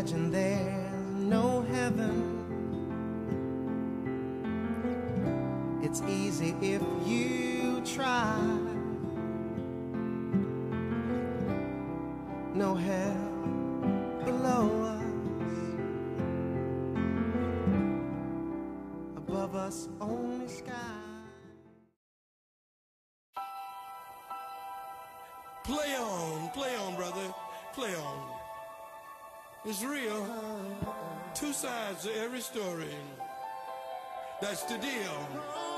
imagine there's no heaven. It's easy if you try. No hell below us. Above us, only sky. Play on, play on, brother. Play on. It's real. Two sides to every story. That's the deal.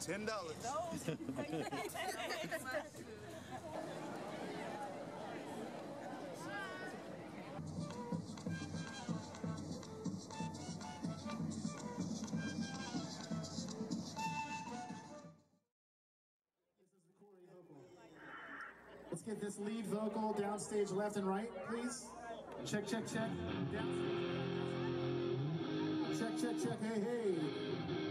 Ten dollars. Let's get this lead vocal downstage left and right, please. Check, check, check. Down. Check, check, check. Hey, hey.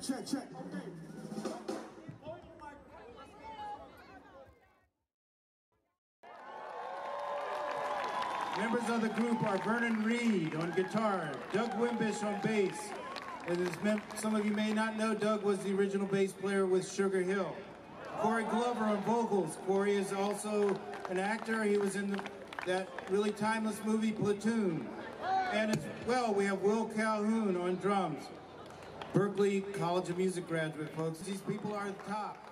check, check, check. Members of the group are Vernon Reid on guitar, Doug Wimbish on bass. As some of you may not know, Doug was the original bass player with Sugar Hill. Corey Glover on vocals. Corey is also an actor. He was in the, that really timeless movie Platoon. And as well, we have Will Calhoun on drums. Berklee College of Music graduate, folks. These people are the top.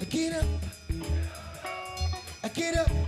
I get up. I get up.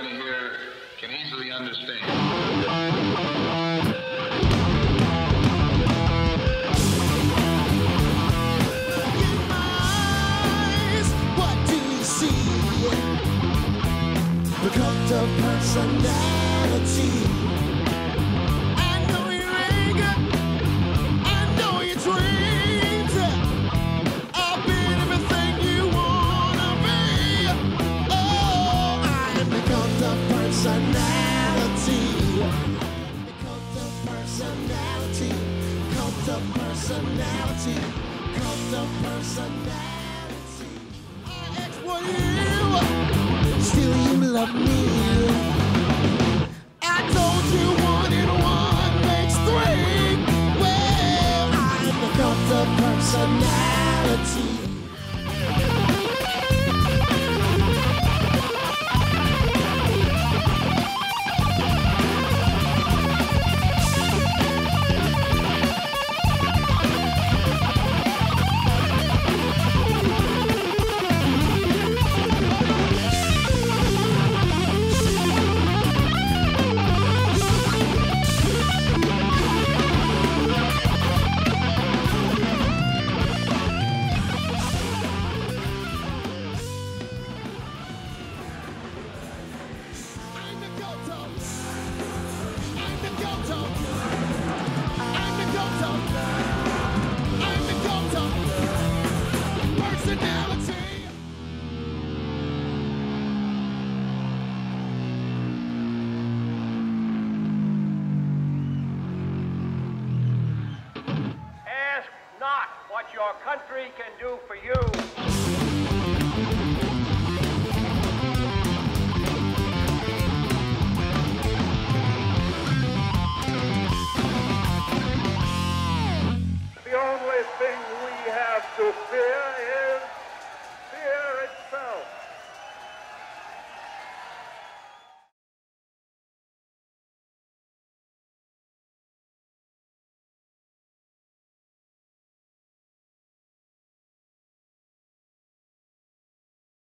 everybody here can easily understand. personality, cult of personality, cult of personality. I ask for you, still you love me.